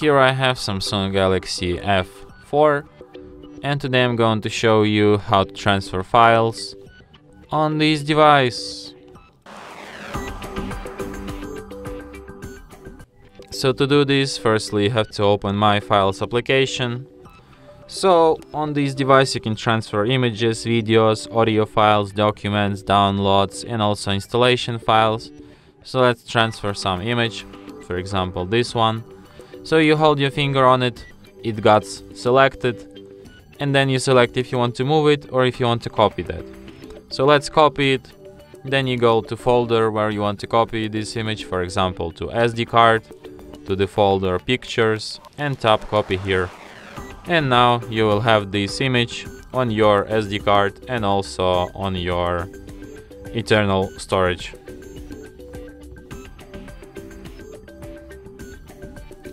here I have Samsung Galaxy F4 and today I'm going to show you how to transfer files on this device. So to do this, firstly you have to open My Files application. So on this device you can transfer images, videos, audio files, documents, downloads and also installation files. So let's transfer some image, for example this one. So you hold your finger on it, it got selected, and then you select if you want to move it or if you want to copy that. So let's copy it, then you go to folder where you want to copy this image, for example to SD card, to the folder pictures, and tap copy here. And now you will have this image on your SD card and also on your internal storage.